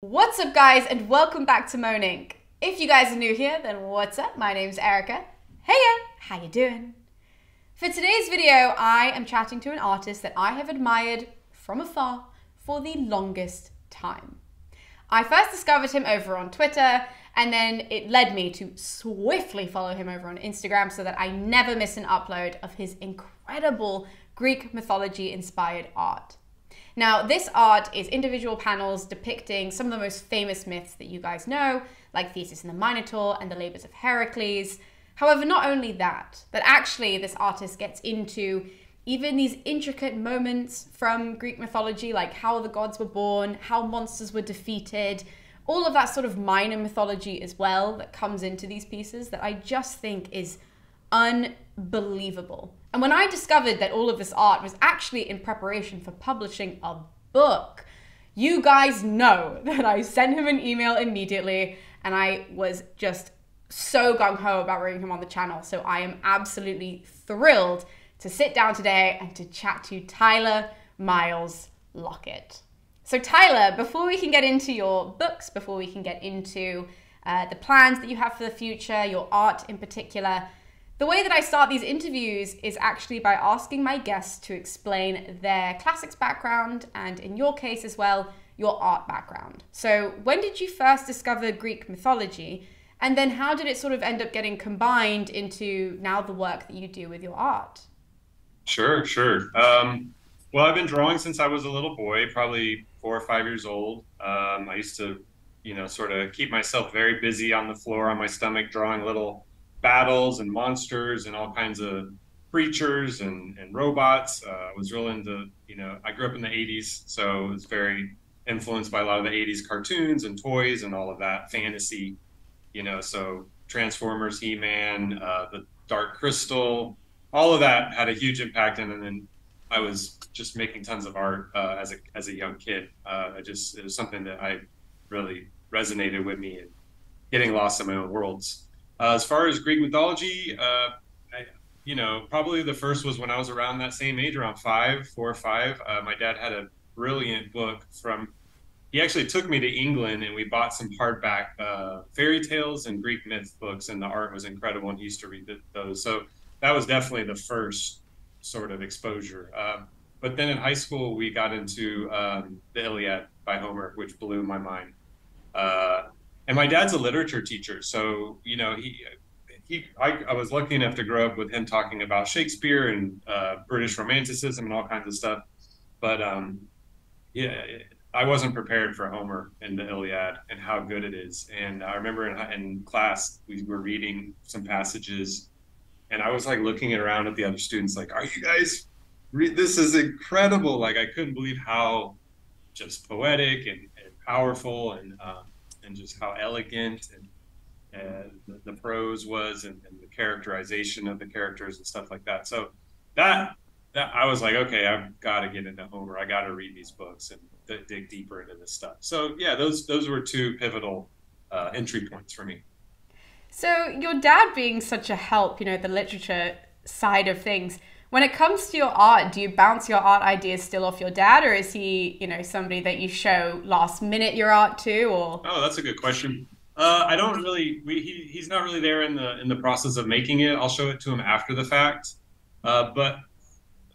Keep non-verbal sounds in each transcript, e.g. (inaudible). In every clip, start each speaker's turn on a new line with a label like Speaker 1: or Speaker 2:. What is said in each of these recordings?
Speaker 1: What's up guys and welcome back to MoAn Inc. If you guys are new here, then what's up? My name's Erica. Heya, how you doing? For today's video, I am chatting to an artist that I have admired from afar for the longest time. I first discovered him over on Twitter, and then it led me to swiftly follow him over on Instagram so that I never miss an upload of his incredible Greek mythology inspired art. Now, this art is individual panels depicting some of the most famous myths that you guys know, like Theseus and the Minotaur and the Labors of Heracles. However, not only that, but actually this artist gets into even these intricate moments from Greek mythology, like how the gods were born, how monsters were defeated, all of that sort of minor mythology as well that comes into these pieces that I just think is unbelievable. And when I discovered that all of this art was actually in preparation for publishing a book, you guys know (laughs) that I sent him an email immediately and I was just so gung ho about bringing him on the channel. So I am absolutely thrilled to sit down today and to chat to Tyler Miles Lockett. So, Tyler, before we can get into your books, before we can get into uh, the plans that you have for the future, your art in particular, the way that I start these interviews is actually by asking my guests to explain their classics background and, in your case as well, your art background. So, when did you first discover Greek mythology? And then, how did it sort of end up getting combined into now the work that you do with your art?
Speaker 2: Sure, sure. Um, well, I've been drawing since I was a little boy, probably four or five years old. Um, I used to, you know, sort of keep myself very busy on the floor on my stomach, drawing little battles and monsters and all kinds of creatures and, and robots. Uh, I was real into, you know, I grew up in the 80s, so it was very influenced by a lot of the 80s cartoons and toys and all of that fantasy, you know, so Transformers, He Man, uh, the Dark Crystal, all of that had a huge impact. And, and then I was just making tons of art uh, as, a, as a young kid. Uh, I just, it was something that I really resonated with me and getting lost in my own worlds. Uh, as far as Greek mythology, uh, I, you know, probably the first was when I was around that same age, around five, four or five. Uh, my dad had a brilliant book from. He actually took me to England, and we bought some hardback uh, fairy tales and Greek myth books, and the art was incredible. And he used to read those, so that was definitely the first sort of exposure. Um, but then in high school, we got into um, the Iliad by Homer, which blew my mind. Uh, and my dad's a literature teacher, so you know he he I, I, was lucky enough to grow up with him talking about Shakespeare and uh, British Romanticism and all kinds of stuff. But um, yeah, I wasn't prepared for Homer and the Iliad and how good it is. And I remember in, in class we were reading some passages, and I was like looking around at the other students, like, "Are you guys? Re- this is incredible!" Like I couldn't believe how just poetic and, and powerful and um, and just how elegant and, and the, the, prose was and, and, the characterization of the characters and stuff like that. So that that I was like, okay, I've got to get into Homer. I got to read these books and th- dig deeper into this stuff. So yeah, those those were two pivotal uh, entry points for me.
Speaker 1: So your dad being such a help, you know, the literature side of things when it comes to your art, do you bounce your art ideas still off your dad, or is he, you know, somebody that you show last minute your art to? Or
Speaker 2: oh, that's a good question. Uh, I don't really. We, he, he's not really there in the in the process of making it. I'll show it to him after the fact. Uh, but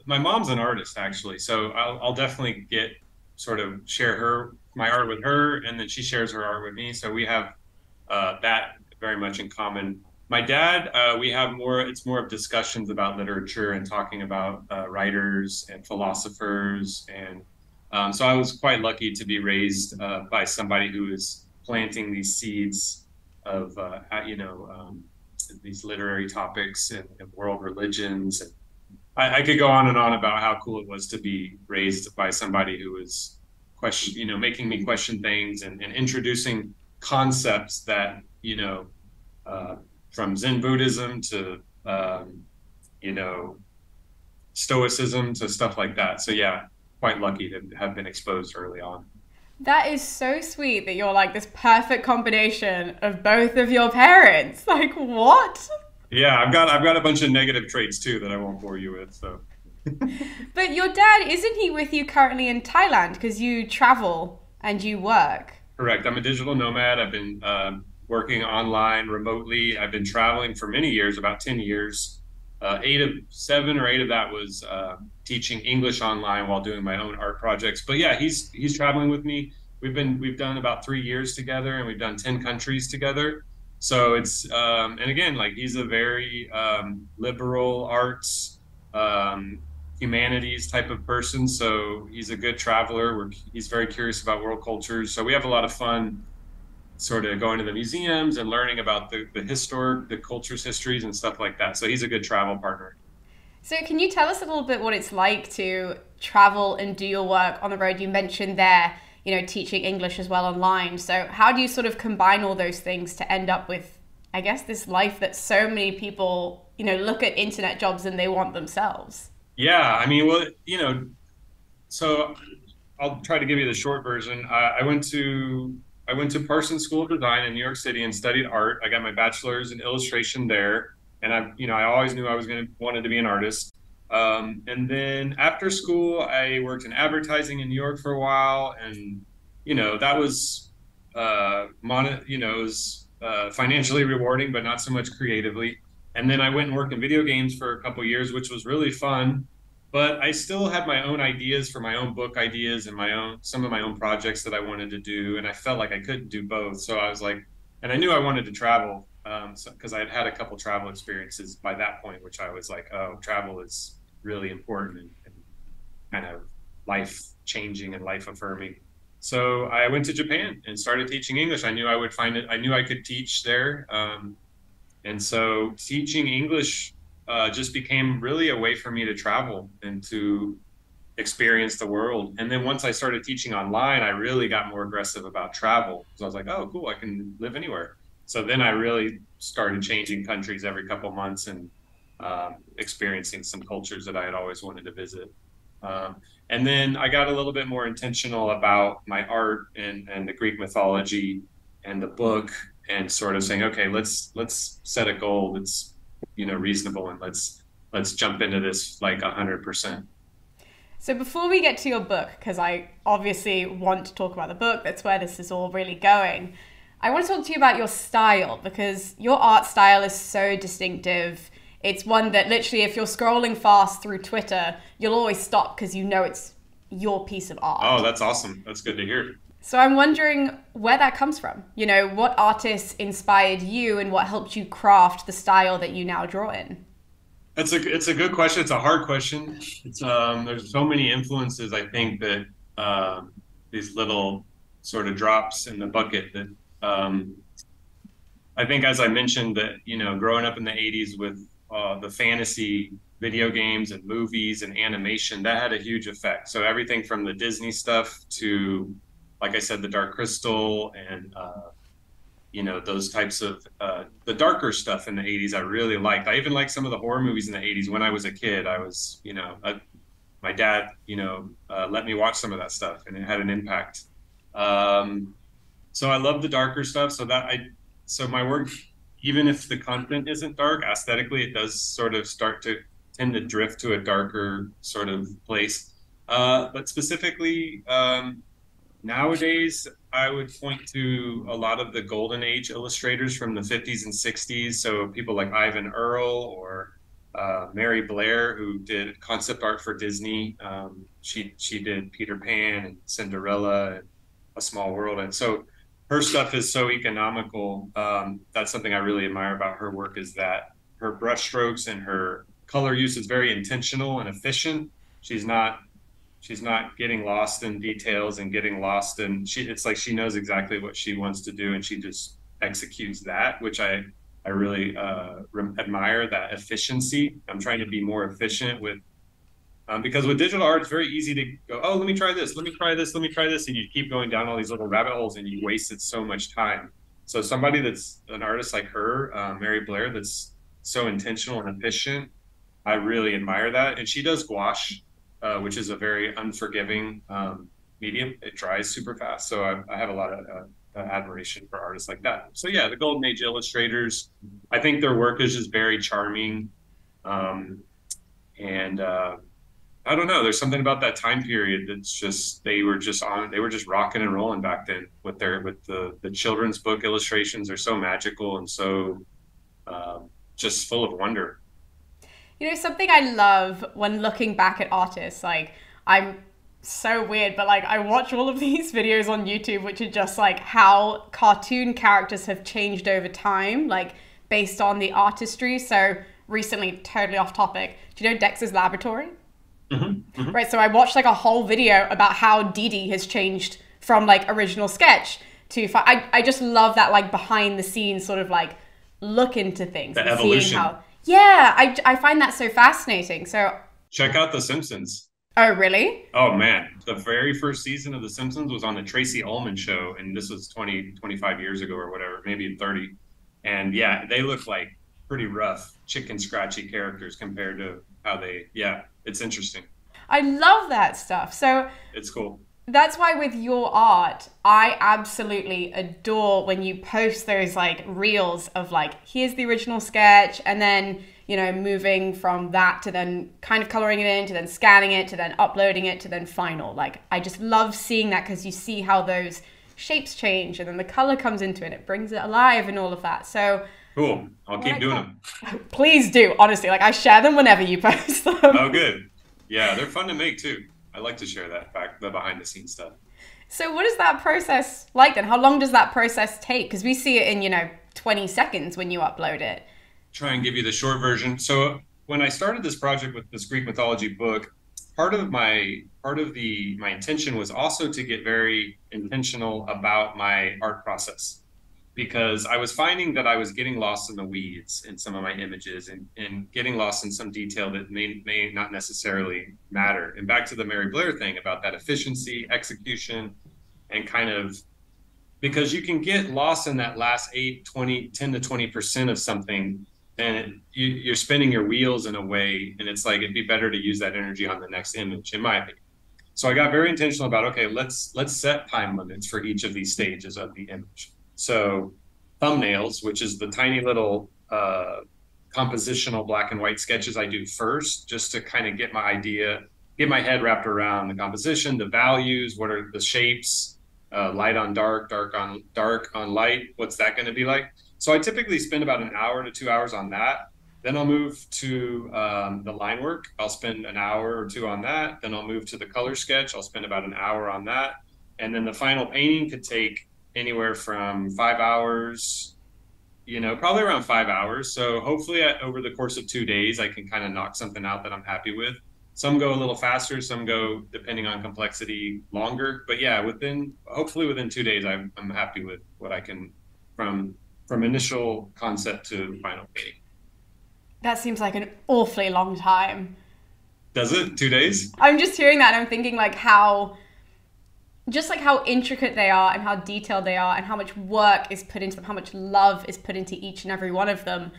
Speaker 2: my mom's an artist actually, so I'll, I'll definitely get sort of share her my art with her, and then she shares her art with me. So we have uh, that very much in common my dad, uh, we have more, it's more of discussions about literature and talking about uh, writers and philosophers. And um, so I was quite lucky to be raised uh, by somebody who is planting these seeds of, uh, you know, um, these literary topics and, and world religions. And I, I, could go on and on about how cool it was to be raised by somebody who was question, you know, making me question things and, and introducing concepts that, you know, uh, from Zen Buddhism to um, you know Stoicism to stuff like that. So yeah, quite lucky to have been exposed early on.
Speaker 1: That is so sweet that you're like this perfect combination of both of your parents. (laughs) Like what?
Speaker 2: Yeah, I've got I've got a bunch of negative traits too that I won't bore you with. So. (laughs)
Speaker 1: but your dad isn't he with you currently in Thailand because you travel and you work?
Speaker 2: Correct. I'm a digital nomad. I've been uh, working online remotely. I've been traveling for many years, about 10 years. Uh, eight of seven or eight of that was uh, teaching English online while doing my own art projects. But yeah, he's he's traveling with me. We've been we've done about three years together, and we've done 10 countries together. So it's um, and again, like he's a very um, liberal arts um, humanities type of person. So he's a good traveler. We're, he's very curious about world cultures. So we have a lot of fun sort of going to the museums and learning about the, the historic, the culture's histories and stuff like that. So he's a good travel partner.
Speaker 1: So can you tell us a little bit what it's like to travel and do your work on the road? You mentioned there, you know, teaching English as well online. So how do you sort of combine all those things to end up with, I guess, this life that so many people, you know, look at internet jobs and they want themselves?
Speaker 2: Yeah, I mean, well, you know, so I'll try to give you the short version. I, I went to I went to Parsons School of Design in New York City and studied art. I got my bachelor's in illustration there, and I, you know, I always knew I was going to wanted to be an artist. Um, and then after school, I worked in advertising in New York for a while, and you know, that was, uh, mon- you know, was uh, financially rewarding, but not so much creatively. And then I went and worked in video games for a couple years, which was really fun. But I still had my own ideas for my own book ideas and my own some of my own projects that I wanted to do, and I felt like I couldn't do both. So I was like, and I knew I wanted to travel because um, so, I had had a couple travel experiences by that point, which I was like, oh, travel is really important and, and kind of life changing and life affirming. So I went to Japan and started teaching English. I knew I would find it. I knew I could teach there. Um, and so teaching English uh, just became really a way for me to travel and to experience the world. And then once I started teaching online, I really got more aggressive about travel because I was like, oh, cool, I can live anywhere. So then I really started changing countries every couple months and um, experiencing some cultures that I had always wanted to visit. Um, and then I got a little bit more intentional about my art and, and the Greek mythology and the book and sort of saying, okay, let's let's set a goal that's you know reasonable and let's let's jump into this like a hundred percent.
Speaker 1: So before we get to your book, because I obviously want to talk about the book, that's where this is all really going. I want to talk to you about your style because your art style is so distinctive. It's one that literally, if you're scrolling fast through Twitter, you'll always stop because you know it's your piece of art.
Speaker 2: Oh, that's awesome. That's good to hear.
Speaker 1: So I'm wondering where that comes from. You know, what artists inspired you and what helped you craft the style that you now draw in?
Speaker 2: It's a it's a good question. It's a hard question. It's um there's so many influences I think that um, these little sort of drops in the bucket that um, I think as I mentioned that you know growing up in the 80s with uh, the fantasy video games and movies and animation that had a huge effect. So everything from the Disney stuff to like I said, the Dark Crystal and uh, you know those types of uh, the darker stuff in the 80s. I really liked. I even liked some of the horror movies in the 80s when I was a kid. I was you know a, my dad you know uh, let me watch some of that stuff, and it had an impact. Um, so I love the darker stuff. So that I so my work, even if the content isn't dark, aesthetically it does sort of start to tend to drift to a darker sort of place. Uh, but specifically, um, Nowadays, I would point to a lot of the golden age illustrators from the 50s and 60s. So people like Eyvind Earle or uh, Mary Blair, who did concept art for Disney. Um, she she did Peter Pan and Cinderella and A Small World, and so her stuff is so economical. Um, that's something I really admire about her work is that her brushstrokes and her color use is very intentional and efficient. She's not she's not getting lost in details and getting lost in she it's like she knows exactly what she wants to do and she just executes that which i i really uh, admire that efficiency. I'm trying to be more efficient with um, because with digital art it's very easy to go oh let me try this let me try this let me try this and you keep going down all these little rabbit holes and you wasted so much time. So somebody that's an artist like her uh, mary blair that's so intentional and efficient i really admire that. And she does gouache uh, which is a very unforgiving um, medium. It dries super fast. So I, I have a lot of uh, admiration for artists like that. So yeah, the Golden Age illustrators, I think their work is just very charming. Um, and uh, I don't know. There's something about that time period that's just they were just on. They were just rocking and rolling back then with their with the the children's book illustrations. are so magical and so um, just full of wonder.
Speaker 1: You know, something I love when looking back at artists, like I'm so weird, but like I watch all of (laughs) these videos on YouTube, which are just like how cartoon characters have changed over time, like based on the artistry. So recently, totally off topic. Do you know Dexter's Laboratory? Mm-hmm, mm-hmm. Right. So I watched like a whole video about how Dee Dee has changed from like original sketch to. I I just love that like behind the scenes sort of like look into things.
Speaker 2: The evolution.
Speaker 1: How, yeah, I I find that so fascinating. So
Speaker 2: check out The Simpsons.
Speaker 1: Oh, really?
Speaker 2: Oh, man. The very first season of The Simpsons was on the Tracey Ullman show, and this was 20, 25 years ago or whatever, maybe 30. And yeah, they look like pretty rough, chicken scratchy characters compared to how they, yeah, it's interesting.
Speaker 1: I love that stuff. So
Speaker 2: it's cool.
Speaker 1: That's why with your art, I absolutely adore when you post those like reels of like, here's the original sketch, and then you know, moving from that to then kind of coloring it in to then scanning it to then uploading it to then final. Like, I just love seeing that because you see how those shapes change and then the color comes into it. It brings it alive and all of that. So,
Speaker 2: cool. I'll keep doing them. (laughs)
Speaker 1: Please do. Honestly, like, I share them whenever you post them.
Speaker 2: Oh, good. Yeah, they're fun to make too. I like to share that back, the behind the scenes stuff.
Speaker 1: So, what is that process like then? How long does that process take? Because we see it in, you know, 20 seconds when you upload it
Speaker 2: try and give you the short version. So when I started this project with this Greek mythology book, part of my part of the my intention was also to get very intentional about my art process because I was finding that I was getting lost in the weeds in some of my images and, and getting lost in some detail that may, may not necessarily matter. And back to the Mary Blair thing about that efficiency, execution, and kind of because you can get lost in that last 8, 20, 10 to 20% of something and you, you're spinning your wheels in a way and it's like it'd be better to use that energy on the next image in my opinion so i got very intentional about okay let's let's set time limits for each of these stages of the image so thumbnails which is the tiny little uh, compositional black and white sketches i do first just to kind of get my idea get my head wrapped around the composition the values what are the shapes uh, light on dark dark on dark on light what's that going to be like so I typically spend about an hour to two hours on that. Then I'll move to um, the line work. I'll spend an hour or two on that. Then I'll move to the color sketch. I'll spend about an hour on that. And then the final painting could take anywhere from five hours, you know, probably around five hours. So hopefully, I, over the course of two days, I can kind of knock something out that I'm happy with. Some go a little faster, some go, depending on complexity, longer. But yeah, within hopefully within two days, I'm, I'm happy with what I can from from initial concept to final painting.
Speaker 1: That seems like an awfully long time.
Speaker 2: Does it? Two days?
Speaker 1: I'm just hearing that and I'm thinking like how just like how intricate they are and how detailed they are and how much work is put into them, how much love is put into each and every one of them.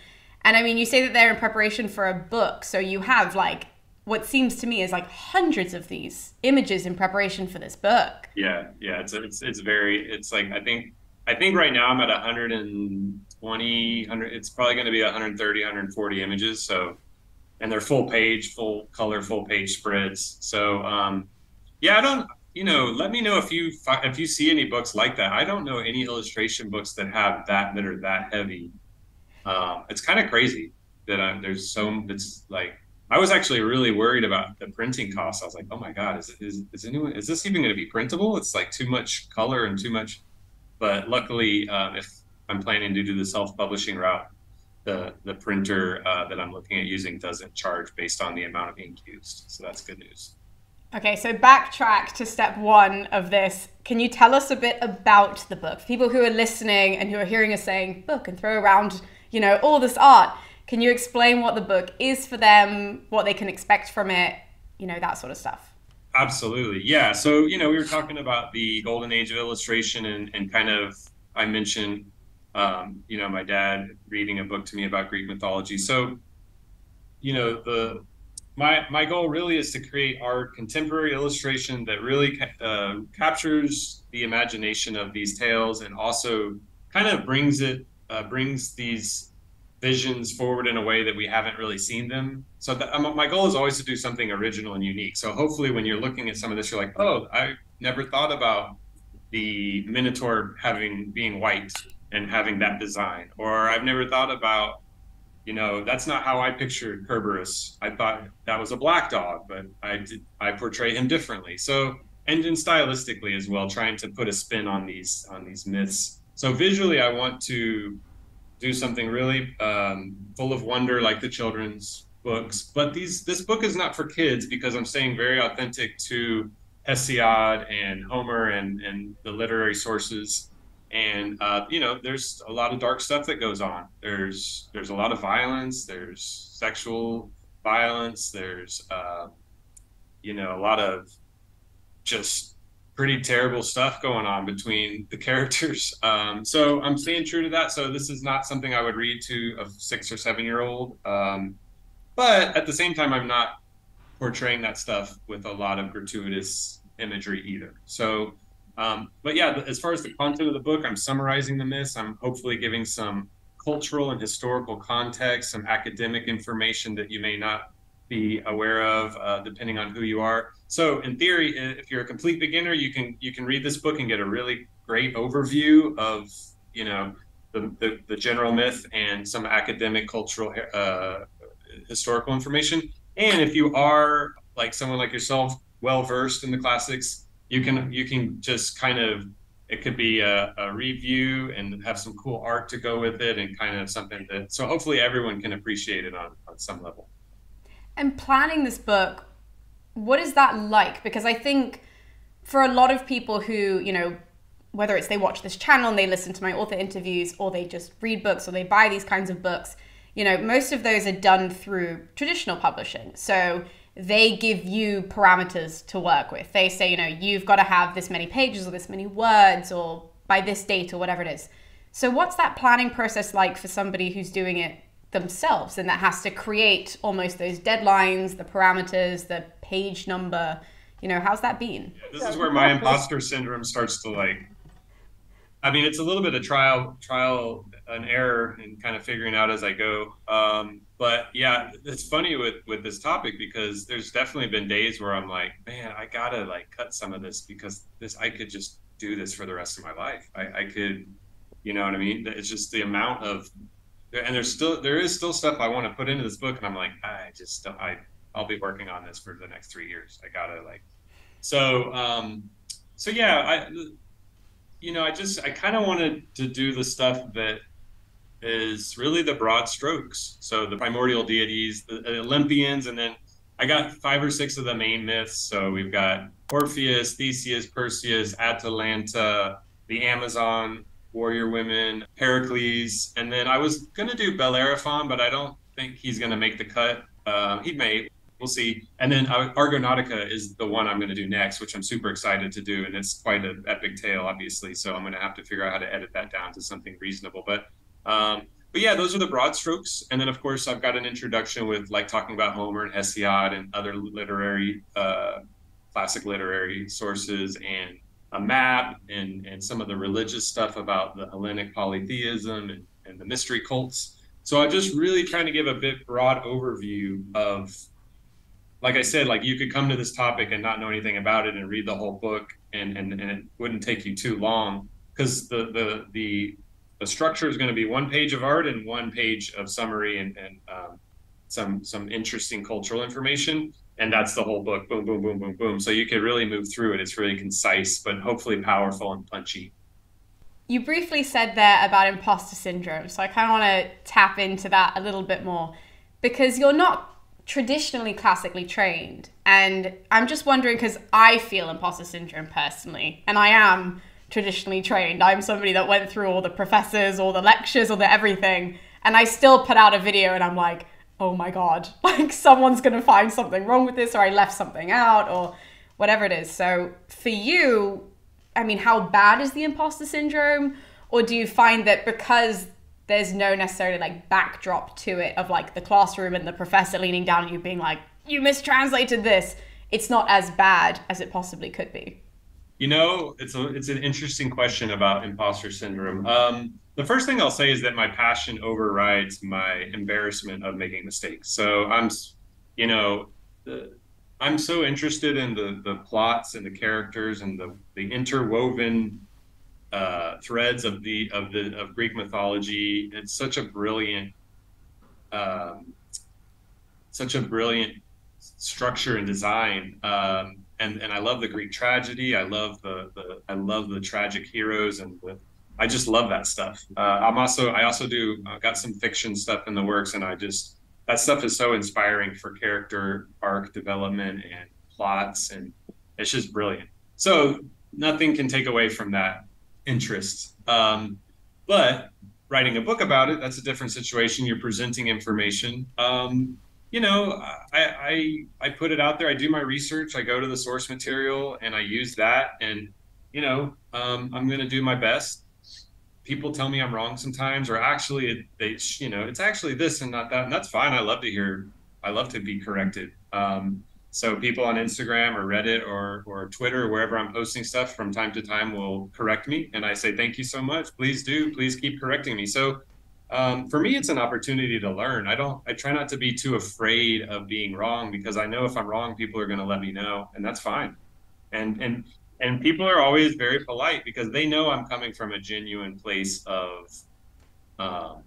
Speaker 1: And I mean, you say that they're in preparation for a book, so you have like what seems to me is like hundreds of these images in preparation for this book.
Speaker 2: Yeah, yeah, it's it's it's very it's like I think I think right now I'm at 120, 100, it's probably going to be 130, 140 images. So, and they're full page, full color, full page spreads. So, um, yeah, I don't, you know, let me know if you if you see any books like that. I don't know any illustration books that have that that are that heavy. Um, it's kind of crazy that I, there's so it's like I was actually really worried about the printing costs. I was like, oh my god, is is is anyone is this even going to be printable? It's like too much color and too much but luckily, um, if I'm planning to do the self-publishing route, the the printer uh, that I'm looking at using doesn't charge based on the amount of ink used. So that's good news.
Speaker 1: Okay, so backtrack to step one of this. Can you tell us a bit about the book? People who are listening and who are hearing us saying book and throw around, you know, all this art. Can you explain what the book is for them, what they can expect from it, you know, that sort of stuff?
Speaker 2: Absolutely. Yeah. So, you know, we were talking about the golden age of illustration and, and kind of, I mentioned, um, you know, my dad reading a book to me about Greek mythology. So, you know, the, my, my goal really is to create art, contemporary illustration that really uh, captures the imagination of these tales and also kind of brings it, uh, brings these visions forward in a way that we haven't really seen them. So that, um, my goal is always to do something original and unique. So hopefully, when you're looking at some of this, you're like, oh, I never thought about the Minotaur having being white and having that design, or I've never thought about, you know, that's not how I pictured Kerberos. I thought that was a black dog, but I did, I portray him differently. So and then stylistically as well, trying to put a spin on these on these myths. So visually, I want to do something really um, full of wonder, like the children's books. But these this book is not for kids because I'm staying very authentic to Hesiod and Homer and and the literary sources. And uh, you know, there's a lot of dark stuff that goes on. There's there's a lot of violence. There's sexual violence. There's uh, you know a lot of just pretty terrible stuff going on between the (laughs) characters. Um, so I'm staying true to that. So this is not something I would read to a six or seven year old. Um, but at the same time, I'm not portraying that stuff with a lot of gratuitous imagery either. So, um, but yeah, as far as the content of the book, I'm summarizing the myths. I'm hopefully giving some cultural and historical context, some academic information that you may not be aware of, uh, depending on who you are. So, in theory, if you're a complete beginner, you can you can read this book and get a really great overview of you know the the, the general myth and some academic, cultural, uh, historical information. And if you are like someone like yourself, well versed in the classics, you can you can just kind of it could be a, a, review and have some cool art to go with it and kind of something that so hopefully everyone can appreciate it on, on some level
Speaker 1: and planning this book, what is that like? Because I think for a lot of people who, you know, whether it's they watch this channel and they listen to my author interviews or they just read books or they buy these kinds of books, you know, most of those are done through traditional publishing. So they give you parameters to work with. They say, you know, you've got to have this many pages or this many words or by this date or whatever it is. So, what's that planning process like for somebody who's doing it themselves and that has to create almost those deadlines the parameters the page number you know how's that been
Speaker 2: yeah, this is where my imposter syndrome starts to like i mean it's a little bit of trial trial and error and kind of figuring out as i go um, but yeah it's funny with with this topic because there's definitely been days where i'm like man i gotta like cut some of this because this i could just do this for the rest of my life i, I could you know what i mean it's just the amount of and there's still there is still stuff I want to put into this book, and I'm like, I just I I'll be working on this for the next three years. I gotta like, so um, so yeah, I you know I just I kind of wanted to do the stuff that is really the broad strokes. So the primordial deities, the Olympians, and then I got five or six of the main myths. So we've got Orpheus, Theseus, Perseus, Atalanta, the Amazon, warrior women, Heracles, and then I was gonna do Bellerophon, but I don't think he's gonna make the cut. Uh, he may. We'll see. And then Argonautica is the one I'm going to do next, which I'm super excited to do, and it's quite an epic tale, obviously. So I'm going to have to figure out how to edit that down to something reasonable. But um, but yeah, those are the broad strokes. And then of course I've got an introduction with like talking about Homer and Hesiod and other literary, uh, classic literary sources and a map and, and some of the religious stuff about the Hellenic polytheism and, and the mystery cults. So I'm just really trying to give a bit broad overview of, like I said, like you could come to this topic and not know anything about it and read the whole book and, and, and it wouldn't take you too long because the, the, the, the structure is going to be one page of art and one page of summary and, and um, some, some interesting cultural information. And that's the whole book. Boom boom boom boom boom. So you can really move through it. It's really concise but hopefully powerful and punchy.
Speaker 1: You briefly said there about imposter syndrome so i kind of want to tap into that a little bit more. Because you're not traditionally classically trained and i'm just wondering because i feel imposter syndrome personally and i am traditionally trained i'm somebody that went through all the professors all the lectures all the everything and i still put out a video and i'm like oh my god, (laughs) like someone's to find something wrong with this, or I left something out, or whatever it is. So for you, I mean, how bad is the imposter syndrome? Or do you find that because there's no necessarily like backdrop to it of like the classroom and the professor leaning down at you being like, you mistranslated this, it's not as bad as it possibly could be?
Speaker 2: You know, it's a it's an interesting question about imposter syndrome. Um, the first thing I'll say is that my passion overrides my embarrassment of making mistakes. So I'm, you know, the, I'm so interested in the the plots and the characters and the the interwoven uh, threads of the of the of Greek mythology. It's such a brilliant, um, such a brilliant structure and design. Um, and and I love the Greek tragedy. I love the, the I love the tragic heroes and the, I just love that stuff. Uh, I'm also I also do uh, got some fiction stuff in the works, and I just that stuff is so inspiring for character arc development and plots, and it's just brilliant. So nothing can take away from that interest. Um, but writing a book about it, that's a different situation. You're presenting information. Um, you know, I, I I put it out there. I do my research. I go to the source material and I use that. And you know, um, I'm going to do my best. People tell me I'm wrong sometimes, or actually, they you know, it's actually this and not that, and that's fine. I love to hear. I love to be corrected. Um, so people on Instagram or Reddit or or Twitter or wherever I'm posting stuff from time to time will correct me, and I say thank you so much. Please do. Please keep correcting me. So um, for me, it's an opportunity to learn. I don't. I try not to be too afraid of being wrong because I know if I'm wrong, people are going to let me know, and that's fine. And and and people are always very polite because they know I'm coming from a genuine place of um,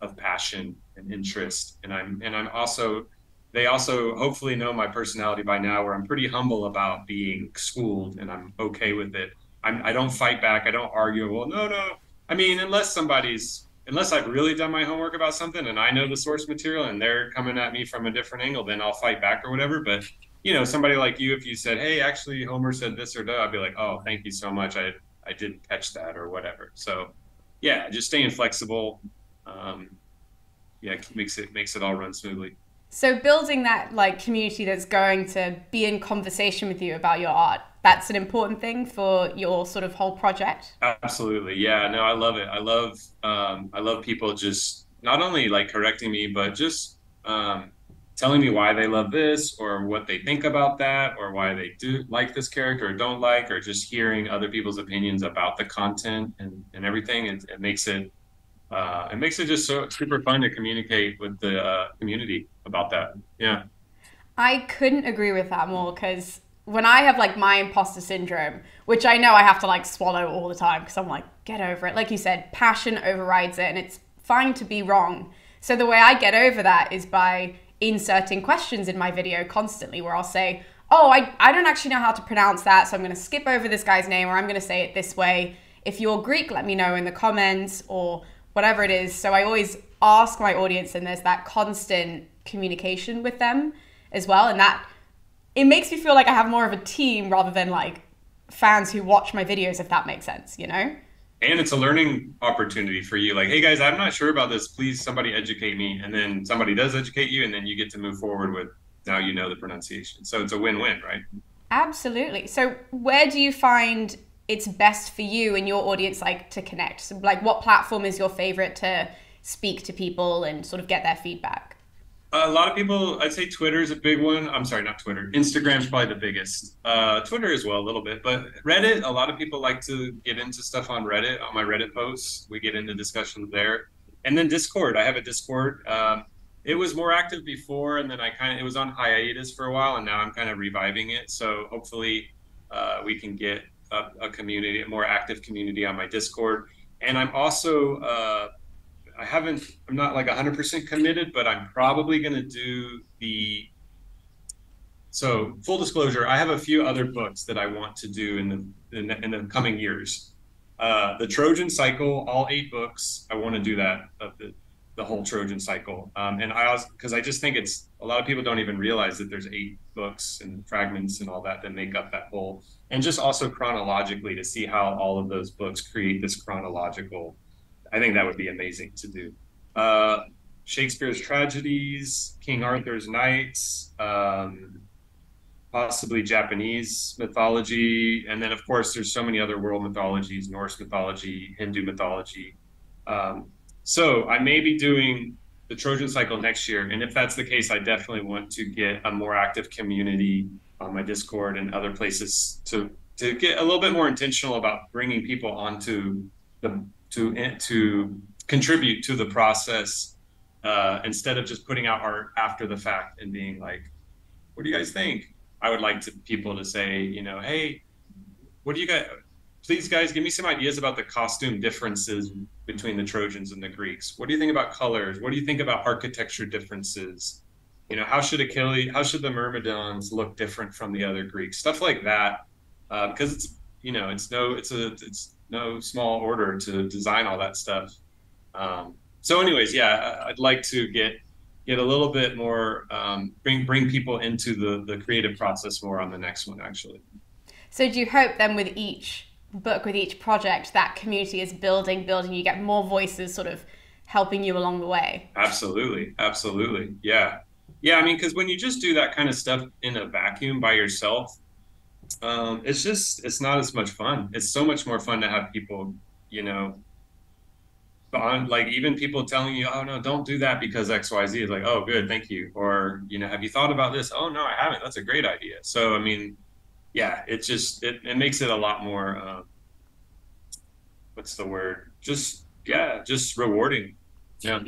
Speaker 2: of passion and interest, and I'm and I'm also they also hopefully know my personality by now, where I'm pretty humble about being schooled, and I'm okay with it. I'm, I don't fight back. I don't argue. Well, no, no. I mean, unless somebody's unless I've really done my homework about something and I know the source material and they're coming at me from a different angle, then I'll fight back or whatever. But you know, somebody like you, if you said, "Hey, actually, Homer said this or that," I'd be like, "Oh, thank you so much. I I didn't catch that or whatever." So, yeah, just staying flexible. Um, yeah, makes it makes it all run smoothly.
Speaker 1: So building that like community that's going to be in conversation with you about your art, that's an important thing for your sort of whole project.
Speaker 2: Absolutely. Yeah, no, I love it. I love um, I love people just not only like correcting me, but just um, telling me why they love this or what they think about that or why they do like this character or don't like or just hearing other people's opinions about the content and, and everything. It, it makes it uh, it makes it just so super fun to communicate with the uh, community about that. Yeah.
Speaker 1: I couldn't agree with that more because when I have like my imposter syndrome, which I know I have to like swallow all the time because I'm like, get over it. Like you said, passion overrides it and it's fine to be wrong. So the way I get over that is by inserting questions in my video constantly where I'll say, oh, I, I don't actually know how to pronounce that, so I'm going to skip over this guy's name or I'm going to say it this way. If you're Greek, let me know in the comments or whatever it is. So I always ask my audience, and there's that constant communication with them as well. And that it makes me feel like I have more of a team rather than like fans who watch my videos, if that makes sense, you know?
Speaker 2: And it's a learning opportunity for you. Like, hey guys, I'm not sure about this. Please, somebody educate me. And then somebody does educate you, and then you get to move forward with now you know the pronunciation. So it's a win win, right?
Speaker 1: Absolutely. So, where do you find it's best for you and your audience like to connect so, like what platform is your favorite to speak to people and sort of get their feedback
Speaker 2: a lot of people i'd say twitter is a big one. I'm sorry not twitter. Instagram's probably the biggest. Uh, twitter as well a little bit. But reddit a lot of people like to get into stuff on reddit on my reddit posts. We get into discussions there. And then discord. I have a discord. Um, it was more active before and then i kind of it was on hiatus for a while and now i'm kind of reviving it. So hopefully uh, we can get a, a, community, a more active community on my Discord. And I'm also, uh, I haven't, I'm not like 100% committed, but I'm probably going to do the. So full disclosure, I have a few other books that I want to do in the in the, in the coming years. Uh, the Trojan Cycle, all eight books. I want to do that of the the whole Trojan cycle. Um, and I was because I just think it's a lot of people don't even realize that there's eight books and fragments and all that that make up that whole, and just also chronologically to see how all of those books create this chronological. I think that would be amazing to do. Uh, Shakespeare's tragedies, King Arthur's knights, um, possibly Japanese mythology, and then of course there's so many other world mythologies, Norse mythology, Hindu mythology. Um, so I may be doing the Trojan cycle next year. And if that's the case, I definitely want to get a more active community on my Discord and other places to to get a little bit more intentional about bringing people onto the to to contribute to the process uh, instead of just putting out art after the fact and being like, "What do you guys think?" I would like to people to say, you know, "Hey, what do you guys?" Please, guys, give me some ideas about the costume differences between the Trojans and the Greeks. What do you think about colors? What do you think about architecture differences? You know, how should Achilles, how should the Myrmidons look different from the other Greeks? Stuff like that, uh, because it's you know, it's no, it's a, it's no small order to design all that stuff. Um, so, anyways, yeah, I'd like to get get a little bit more um, bring bring people into the the creative process more on the next one, actually.
Speaker 1: So, do you hope then with each book, with each project, that community is building, building? You get more voices, sort of helping you along the way.
Speaker 2: Absolutely, absolutely, yeah, yeah. I mean, because when you just do that kind of stuff in a vacuum by yourself, um, it's just it's not as much fun. It's so much more fun to have people, you know, like even people telling you, oh no, don't do that because X Y Z is like, oh good, thank you, or you know, have you thought about this? Oh no, I haven't. That's a great idea. So I mean, yeah, it just it, it makes it a lot more. Uh, what's the word? Just yeah, just rewarding. Yeah.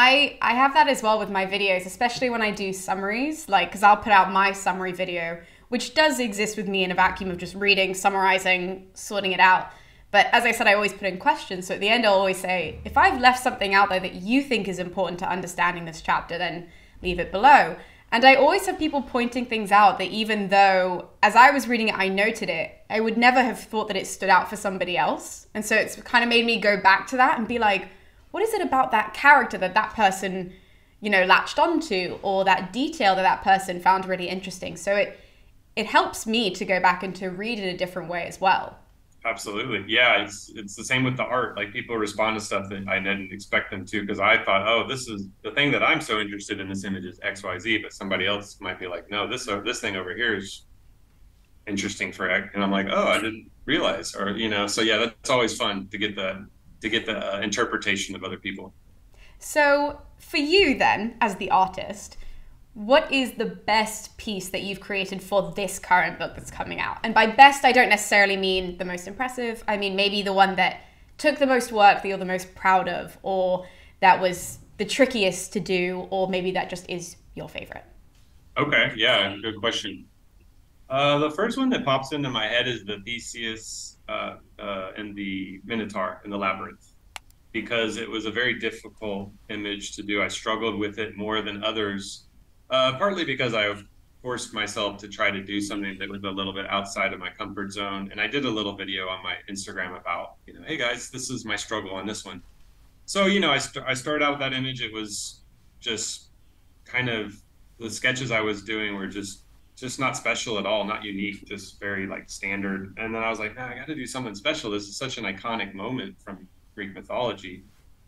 Speaker 1: I I have that as well with my videos, especially when I do summaries, like because I'll put out my summary video which does exist with me in a vacuum of just reading, summarizing, sorting it out. But as I said, I always put in questions. So at the end, I'll always say, if I've left something out there that you think is important to understanding this chapter, then leave it below. And I always have people pointing things out that even though, as I was reading it, I noted it, I would never have thought that it stood out for somebody else. And so it's kind of made me go back to that and be like, what is it about that character that that person, you know, latched onto, or that detail that that person found really interesting? So it, it helps me to go back and to read it a different way as well.
Speaker 2: Absolutely. Yeah, it's it's the same with the art. Like people respond to stuff that I didn't expect them to because I thought, oh, this is the thing that I'm so interested in this image is X, Y, Z, but somebody else might be like, no, this uh, this thing over here is interesting for X, and I'm like, oh, I didn't realize, or you know, so yeah, that's always fun to get the to get the uh, interpretation of other people.
Speaker 1: So for you then, as the artist, what is the best piece that you've created for this current book that's coming out? And by best, I don't necessarily mean the most impressive. I mean maybe the one that took the most work that you're the most proud of, or that was the trickiest to do, or maybe that just is your favorite.
Speaker 2: Okay, yeah, good question. Uh, the first one that pops into my head is the Theseus uh, uh, and the Minotaur in the labyrinth, because it was a very difficult image to do. I struggled with it more than others uh, partly because I forced myself to try to do something that was a little bit outside of my comfort zone. And I did a little video on my Instagram about, you know, hey guys, this is my struggle on this one. So, you know, I, st- I started out with that image. It was just kind of the sketches I was doing were just just not special at all, not unique, just very like standard. And then I was like, nah, I got to do something special. This is such an iconic moment from Greek mythology.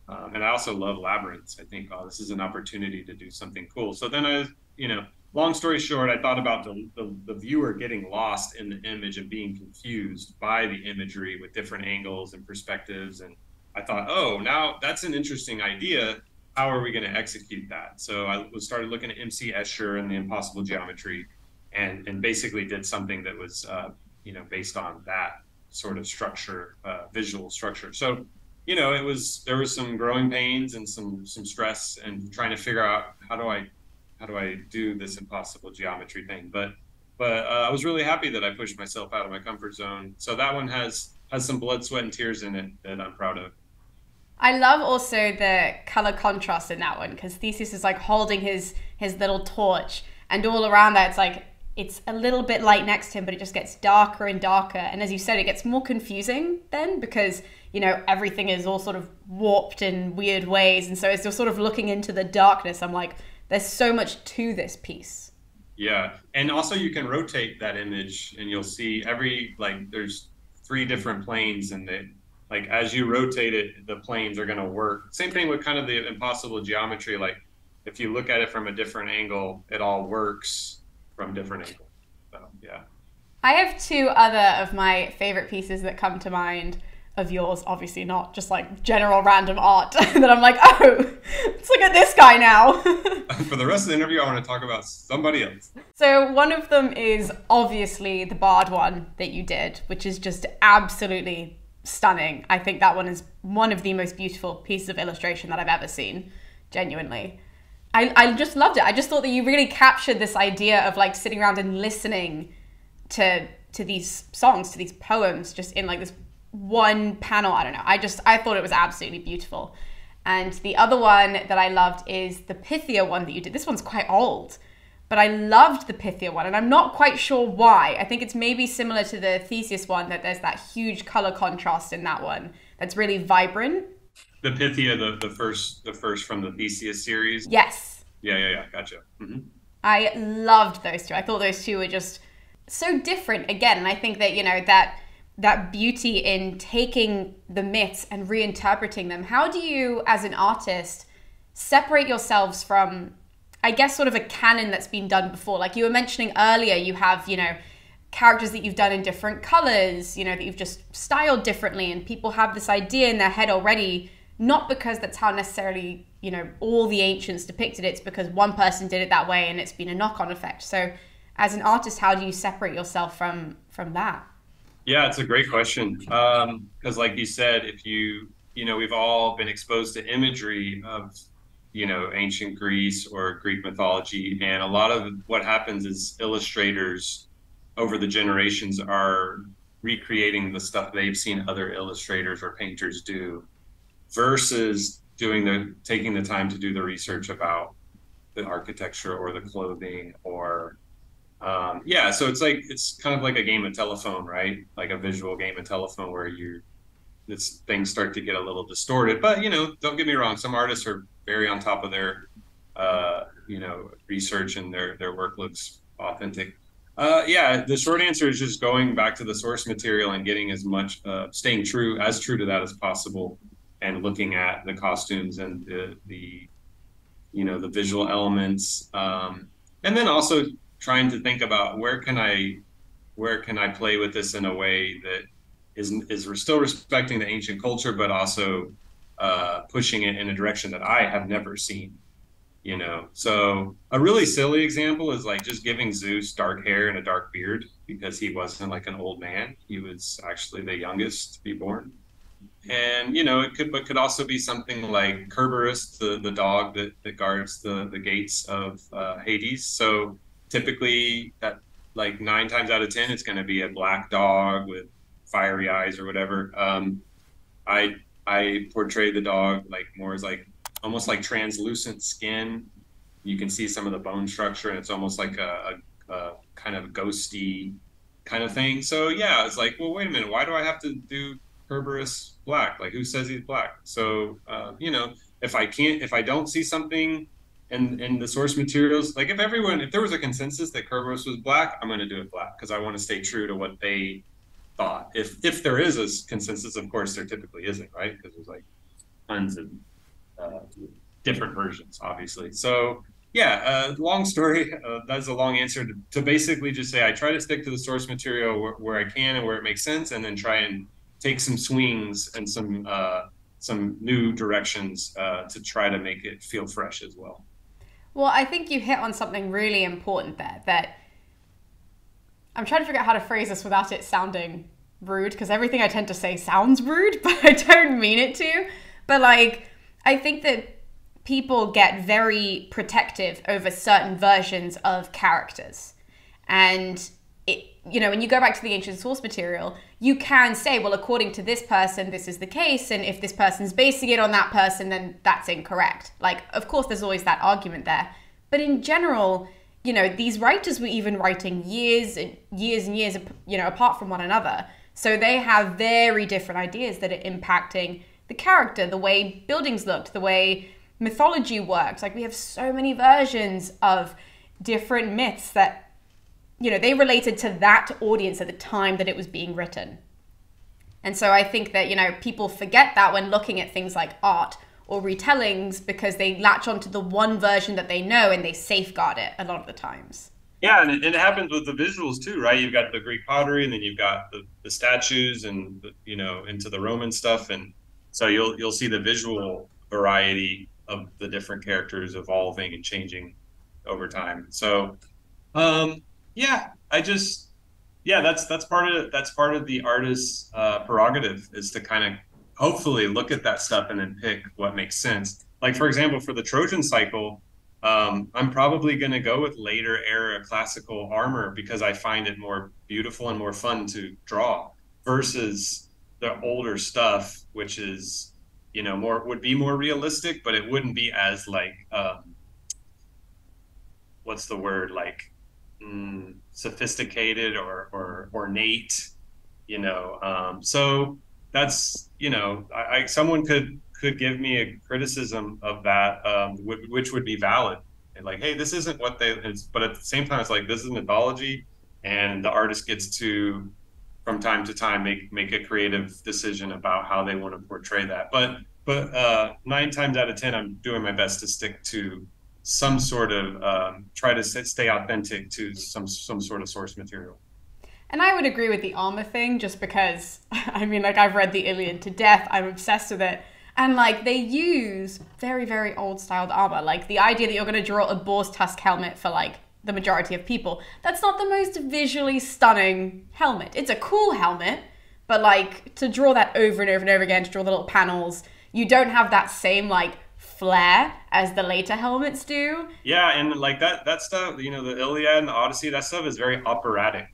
Speaker 2: Um, and I also love labyrinths. I think, oh, this is an opportunity to do something cool. So then I, you know, long story short, I thought about the, the, the, viewer getting lost in the image and being confused by the imagery with different angles and perspectives. And I thought, oh, now that's an interesting idea. How are we going to execute that? So I was started looking at MC Escher and the impossible geometry and, and basically did something that was, uh, you know, based on that sort of structure, uh, visual structure. So you know, it was there was some growing pains and some some stress and trying to figure out how do I how do I do this impossible geometry thing. But but uh, I was really happy that I pushed myself out of my comfort zone. So that one has has some blood, sweat, and tears in it that I'm proud of.
Speaker 1: I love also the color contrast in that one because Theseus is like holding his his little torch, and all around that it's like it's a little bit light next to him, but it just gets darker and darker. And as you said, it gets more confusing then because you know, everything is all sort of warped in weird ways. And so as you're sort of looking into the darkness, I'm like, there's so much to this piece.
Speaker 2: Yeah. And also you can rotate that image and you'll see every like there's three different planes and they like as you rotate it, the planes are gonna work. Same thing with kind of the impossible geometry. Like if you look at it from a different angle, it all works from different angles. So yeah.
Speaker 1: I have two other of my favorite pieces that come to mind. of yours, obviously not just like general random art. (laughs) that I'm like, oh, let's (laughs) look at this guy now. (laughs)
Speaker 2: For the rest of the interview, I want to talk about somebody else.
Speaker 1: So one of them is obviously the Bard one that you did, which is just absolutely stunning. I think that one is one of the most beautiful pieces of illustration that I've ever seen, genuinely. I, I just loved it. I just thought that you really captured this idea of like sitting around and listening to to these songs, to these poems, just in like this one panel. I don't know. I just I thought it was absolutely beautiful. And the other one that I loved is the Pythia one that you did. This one's quite old, but I loved the Pythia one, and I'm not quite sure why. I think it's maybe similar to the Theseus one that there's that huge color contrast in that one that's really vibrant.
Speaker 2: The Pythia, the, the first the first from the Theseus series.
Speaker 1: Yes.
Speaker 2: Yeah, yeah, yeah. Gotcha. Mm-hmm.
Speaker 1: I loved those two. I thought those two were just so different again, and I think that you know that that beauty in taking the myths and reinterpreting them. How do you, as an artist, separate yourselves from, I guess, sort of a canon that's been done before? Like you were mentioning earlier, you have, you know, characters that you've done in different colors, you know, that you've just styled differently, and people have this idea in their head already, not because that's how necessarily, you know, all the ancients depicted it, it's because one person did it that way and it's been a knock on effect. So, as an artist, how do you separate yourself from from that?
Speaker 2: Yeah, it's a great question. Because, um, like you said, if you, you know, we've all been exposed to imagery of, you know, ancient Greece or Greek mythology. And a lot of what happens is illustrators over the generations are recreating the stuff they've seen other illustrators or painters do versus doing the taking the time to do the research about the architecture or the clothing or um, yeah, so it's like it's kind of like a game of telephone, right? Like a visual game of telephone where you this things start to get a little distorted. But you know, don't get me wrong, some artists are very on top of their uh, you know research and their their work looks authentic. Uh, yeah, the short answer is just going back to the source material and getting as much, uh, staying true, as true to that as possible, and looking at the costumes and the, the you know, the visual elements, um, and then also trying to think about where can I where can I play with this in a way that is is still respecting the ancient culture, but also uh, pushing it in a direction that I have never seen. You know, so a really silly example is like just giving Zeus dark hair and a dark beard because he wasn't like an old man. He was actually the youngest to be born. And you know, it could but could also be something like Kerberos, the the dog that, that guards the the gates of uh, Hades. So typically that like nine times out of ten it's going to be a black dog with fiery eyes or whatever. Um, i i portray the dog like more as like almost like translucent skin. You can see some of the bone structure and it's almost like a, a, a kind of ghosty kind of thing. So yeah it's like well wait a minute why do i have to do Kerberos black like who says he's black? So uh, you know if i can't if i don't see something and and the source materials like if everyone if there was a consensus that Kerberos was black i'm going to do it black because i want to stay true to what they thought. If if there is a consensus of course there typically isn't right? Because there's like tons of uh, different versions obviously. So yeah uh, long story uh, that's a long answer to, to, basically just say i try to stick to the source material where, where, i can and where it makes sense and then try and take some swings and some uh, some new directions uh, to try to make it feel fresh as well
Speaker 1: well, I think you hit on something really important there that I'm trying to figure out how to phrase this without it sounding rude because everything I tend to say sounds rude, (laughs) but I don't mean it to. But like, I think that people get very protective over certain versions of characters. And it, you know, when you go back to the ancient source material, you can say, well, according to this person, this is the case. And if this person's basing it on that person, then that's incorrect. Like, of course, there's always that argument there. But in general, you know, these writers were even writing years and years and years, you know, apart from one another. So they have very different ideas that are impacting the character, the way buildings looked, the way mythology worked. Like we have so many versions of different myths that you know, they related to that audience at the time that it was being written. And so I think that, you know, people forget that when looking at things like art or retellings because they latch onto the one version that they know and they safeguard it a lot of the times.
Speaker 2: Yeah, and it, it, happens with the visuals too, right? You've got the Greek pottery, and then you've got the, the statues, and the, you know into the Roman stuff, and so you'll you'll see the visual variety of the different characters evolving and changing over time. So, um, yeah, I just yeah, that's that's part of that's part of the artist's uh, prerogative is to kind of hopefully look at that stuff and then pick what makes sense. Like for example, for the Trojan cycle, um, I'm probably going to go with later era classical armor because I find it more beautiful and more fun to draw versus the older stuff, which is, you know, more would be more realistic, but it wouldn't be as like, um, what's the word like, mm, sophisticated or, or ornate, you know. Um, so that's you know, I, I someone could could give me a criticism of that, um, which would be valid. And like, hey, this isn't what they. but at the same time, it's like this is mythology, and the artist gets to, from time to time, make make a creative decision about how they want to portray that. But but uh, nine times out of ten, I'm doing my best to stick to some sort of um, try to stay authentic to some some sort of source material.
Speaker 1: And I would agree with the armor thing just because (laughs) I mean like I've read the Iliad to death. I'm obsessed with it. And like they use very, very old styled armor. Like the idea that you're going to draw a boar's tusk helmet for like the majority of people, that's not the most visually stunning helmet. It's a cool helmet, but like to draw that over and over and over again, to draw the little panels, you don't have that same like flair as the later helmets do.
Speaker 2: Yeah, and like that that stuff, you know, the Iliad and the Odyssey, that stuff is very operatic.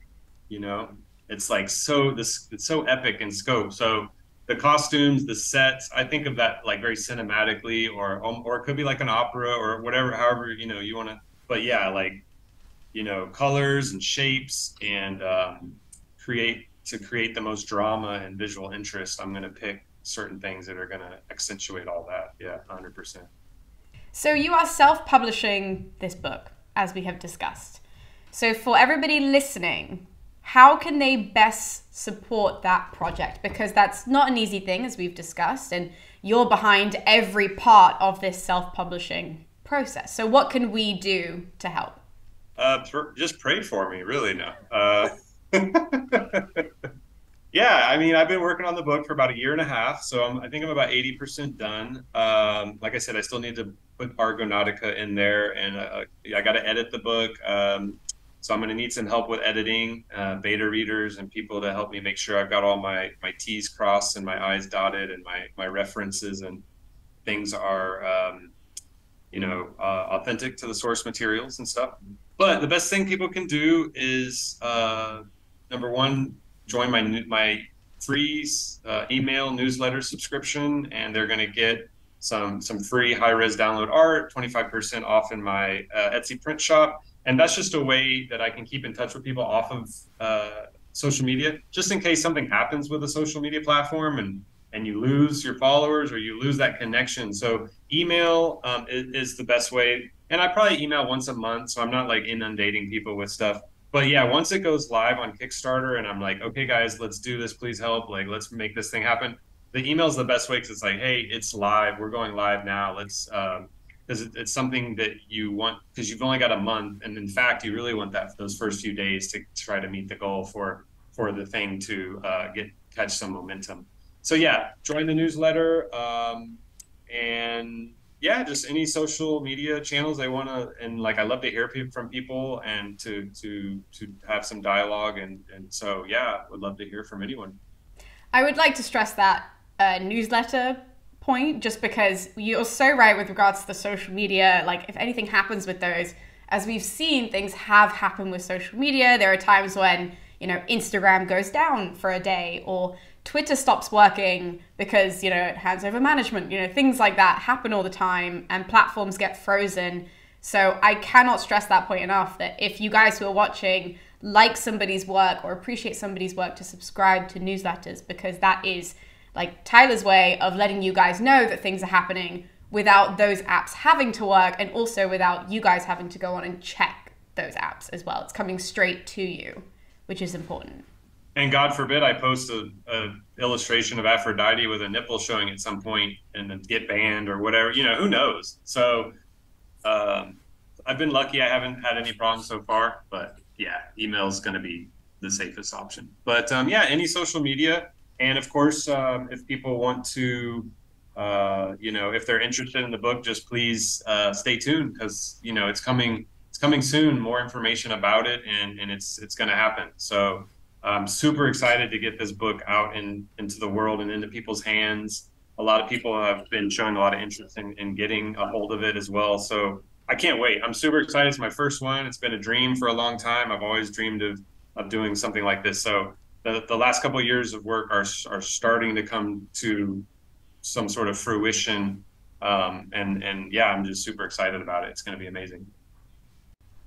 Speaker 2: You know, it's like so this it's so epic in scope. So the costumes, the sets. I think of that like very cinematically, or um, or it could be like an opera or whatever. However, you know, you want to. But yeah, like you know, colors and shapes and um, create to create the most drama and visual interest. I'm going to pick certain things that are going to accentuate all that. Yeah, hundred percent.
Speaker 1: So you are self-publishing this book, as we have discussed. So for everybody listening, how can they best support that project? Because that's not an easy thing, as we've discussed, and you're behind every part of this self publishing process. So, what can we do to help?
Speaker 2: Uh, just pray for me, really. No. Uh, (laughs) yeah, I mean, I've been working on the book for about a year and a half, so I'm, i think I'm about 80% done. Um, like I said, I still need to put Argonautica in there, and uh, I got to edit the book. Um, so I'm going to need some help with editing, uh, beta readers, and people to help me make sure I've got all my my T's crossed and my I's dotted, and my my references and things are, um, you know, uh, authentic to the source materials and stuff. But the best thing people can do is uh, number one, join my my free uh, email newsletter subscription, and they're going to get some some free high res download art, 25% off in my uh, Etsy print shop and that's just a way that I can keep in touch with people off of uh, social media, just in case something happens with a social media platform and and you lose your followers or you lose that connection. So email um, is, is, the best way, and I probably email once a month, so I'm not like inundating people with stuff. But yeah, once it goes live on Kickstarter, and I'm like, okay, guys, let's do this. Please help. Like, let's make this thing happen. The email is the best way because it's like, hey, it's live. We're going live now. Let's um, because it's something that you want because you've only got a month and in fact you really want that those first few days to try to meet the goal for for the thing to uh, get catch some momentum so yeah join the newsletter um, and yeah just any social media channels I want to and like i love to hear from people and to to to have some dialogue and and so yeah would love to hear from anyone
Speaker 1: i would like to stress that uh, newsletter point just because you're so right with regards to the social media. Like, if anything happens with those, as we've seen, things have happened with social media. There are times when, you know, Instagram goes down for a day or Twitter stops working because, you know, it hands over management. You know, things like that happen all the time and platforms get frozen. So I cannot stress that point enough that if you guys who are watching like somebody's work or appreciate somebody's work to subscribe to newsletters because that is like Tyler's way of letting you guys know that things are happening without those apps having to work and also without you guys having to go on and check those apps as well. It's coming straight to you, which is important.
Speaker 2: And God forbid I post a, a illustration of Aphrodite with a nipple showing at some point and then get banned or whatever. You know, who knows? So um, I've been lucky. I haven't had any problems so far, but yeah, email is going to be the safest option. But um, yeah, any social media, and of course, um, if people want to, uh, you know, if they're interested in the book, just please uh, stay tuned because you know it's coming. It's coming soon. More information about it, and and it's it's going to happen. So I'm super excited to get this book out in, into the world and into people's hands. A lot of people have been showing a lot of interest in, in getting a hold of it as well. So I can't wait. I'm super excited. It's my first one. It's been a dream for a long time. I've always dreamed of of doing something like this. So the, the last couple of years of work are are starting to come to some sort of fruition. Um, and and yeah, I'm just super excited about it. It's going to be amazing.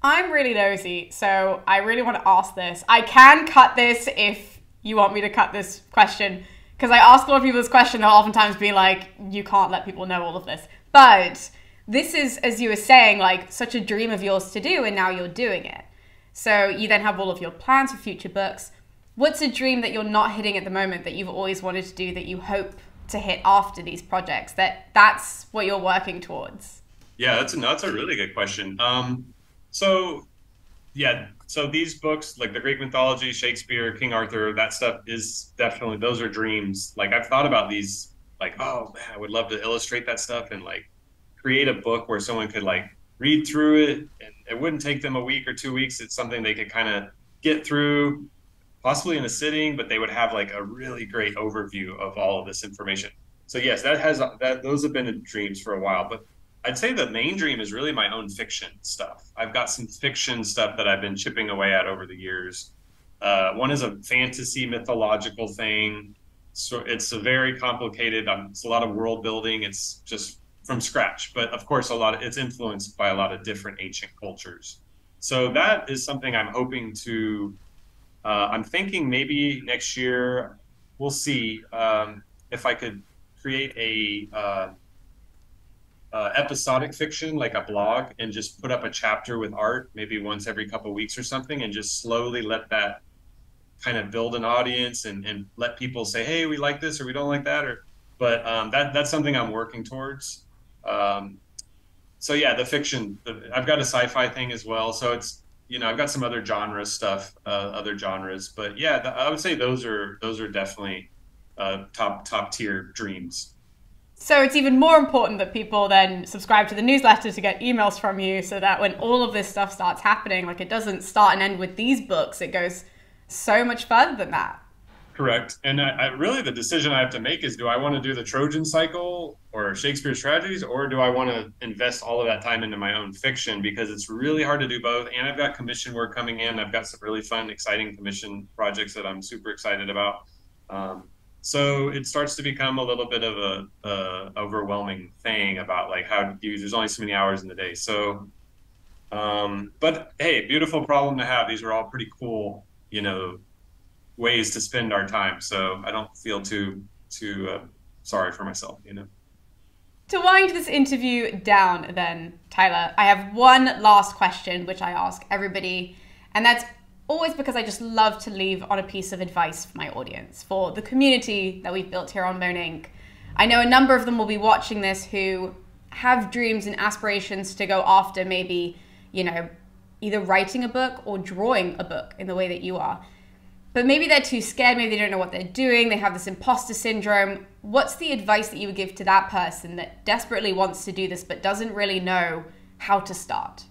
Speaker 1: I'm really nosy, so I really want to ask this. I can cut this if you want me to cut this question, because I ask a lot of people this question. They'll oftentimes be like, "You can't let people know all of this," but this is, as you were saying, like such a dream of yours to do, and now you're doing it. So you then have all of your plans for future books. What's a dream that you're not hitting at the moment that you've always wanted to do that you hope to hit after these projects? That that's what you're working towards.
Speaker 2: Yeah, that's a that's a really good question. Um, so, yeah, so these books, like the Greek mythology, Shakespeare, King Arthur, that stuff is definitely those are dreams. Like I've thought about these, like oh man, I would love to illustrate that stuff and like create a book where someone could like read through it and it wouldn't take them a week or two weeks. It's something they could kind of get through, possibly in a sitting, but they would have like a really great overview of all of this information. So yes, that has that those have been dreams for a while, but I'd say the main dream is really my own fiction stuff. I've got some fiction stuff that I've been chipping away at over the years. Uh, one is a fantasy mythological thing. So it's a very complicated. Um, it's a lot of world building. It's just from scratch, but of course, a lot of it's influenced by a lot of different ancient cultures. So that is something I'm hoping to. Uh, I'm thinking maybe next year we'll see um, if I could create a uh, uh, episodic fiction, like a blog, and just put up a chapter with art, maybe once every couple weeks or something, and just slowly let that kind of build an audience and, and let people say, hey, we like this or we don't like that. Or, but um, that that's something I'm working towards. Um, so yeah, the fiction. The, I've got a sci-fi thing as well, so it's you know I've got some other genre stuff, uh, other genres, but yeah, the, I would say those are those are definitely uh, top top tier dreams.
Speaker 1: So it's even more important that people then subscribe to the newsletter to get emails from you so that when all of this stuff starts happening, like it doesn't start and end with these books, it goes so much further than that.
Speaker 2: Correct. And I, I, really, the decision I have to make is do I want to do the Trojan cycle or Shakespeare's tragedies, or do I want to invest all of that time into my own fiction? Because it's really hard to do both. And I've got commission work coming in. I've got some really fun, exciting commission projects that I'm super excited about. Um, so it starts to become a little bit of a, a overwhelming thing about like how there's only so many hours in the day. So um, but hey beautiful problem to have. These are all pretty cool you know ways to spend our time. So i don't feel too too uh, sorry for myself you know.
Speaker 1: To wind this interview down then tyler i have one last question which i ask everybody and that's always because I just love to leave on a piece of advice for my audience, for the community that we've built here on MoAn Inc. I know a number of them will be watching this who have dreams and aspirations to go after maybe, you know, either writing a book or drawing a book in the way that you are. But maybe they're too scared, maybe they don't know what they're doing, they have this imposter syndrome. What's the advice that you would give to that person that desperately wants to do this but doesn't really know how to start?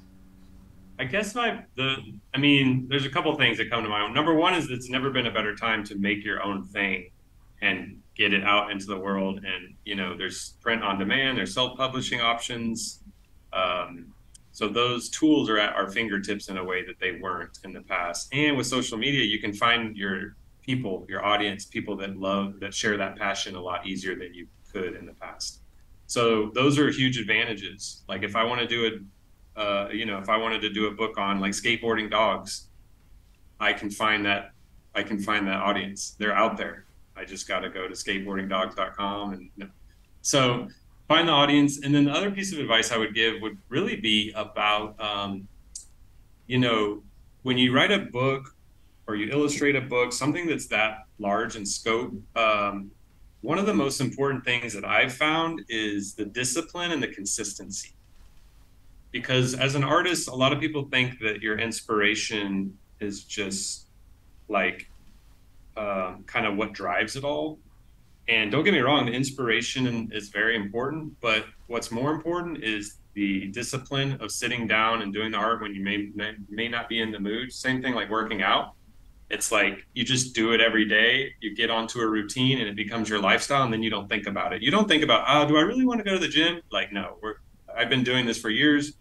Speaker 2: I guess my the I mean, there's a couple things that come to mind. Number one is it's never been a better time to make your own thing and get it out into the world. And you know, there's print on demand, there's self-publishing options. Um, so those tools are at our fingertips in a way that they weren't in the past. And with social media, you can find your people, your audience, people that love that share that passion a lot easier than you could in the past. So those are huge advantages. Like if I want to do it uh, you know, if I wanted to do a book on like skateboarding dogs, I can find that I can find that audience. They're out there. I just got to go to skateboardingdogs.com and you know. so find the audience. And then the other piece of advice I would give would really be about, um, you know, when you write a book or you illustrate a book, something that's that large in scope. Um, one of the most important things that I've found is the discipline and the consistency because as an artist, a lot of people think that your inspiration is just like uh, kind of what drives it all. And don't get me wrong, the inspiration is very important, but what's more important is the discipline of sitting down and doing the art when you may may not be in the mood. Same thing like working out. It's like you just do it every day. You get onto a routine and it becomes your lifestyle, and then you don't think about it. You don't think about, oh, do I really want to go to the gym? Like, no, we're I've been doing this for years.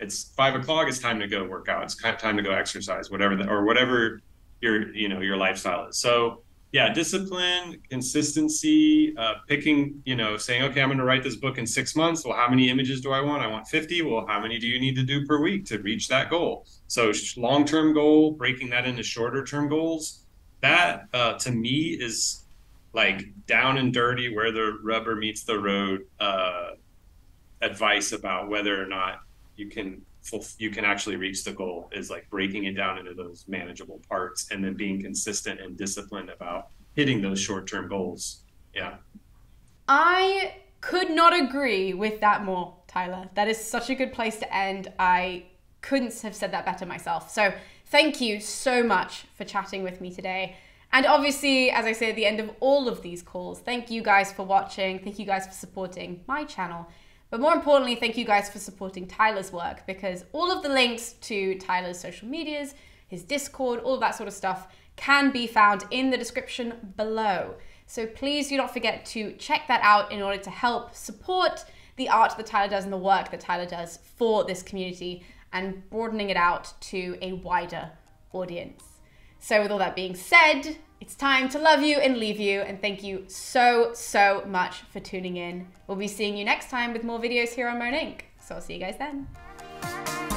Speaker 2: It's five o'clock. It's time to go work out. It's time to go exercise, whatever the, or whatever your you know your lifestyle is. So yeah, discipline, consistency, uh, picking, you know, saying, okay, I'm going to write this book in six months. Well, how many images do I want? I want 50. Well, how many do you need to do per week to reach that goal? So, long term goal, breaking that into shorter term goals, that uh, to me is like down and dirty where the rubber meets the road uh, advice about whether or not you can you can actually reach the goal is like breaking it down into those manageable parts and then being consistent and disciplined about hitting those short-term goals. Yeah.
Speaker 1: I could not agree with that more tyler. That is such a good place to end. I couldn't have said that better myself. So thank you so much for chatting with me today. And obviously, as I say at the end of all of these calls, thank you guys for watching. Thank you guys for supporting my channel. But more importantly, thank you guys for supporting Tyler's work because all of the links to Tyler's social medias, his Discord, all of that sort of stuff can be found in the description below. So please do not forget to check that out in order to help support the art that Tyler does and the work that Tyler does for this community and broadening it out to a wider audience. So, with all that being said, it's time to love you and leave you. And thank you so, so much for tuning in. We'll be seeing you next time with more videos here on MoAn Inc. So I'll see you guys then.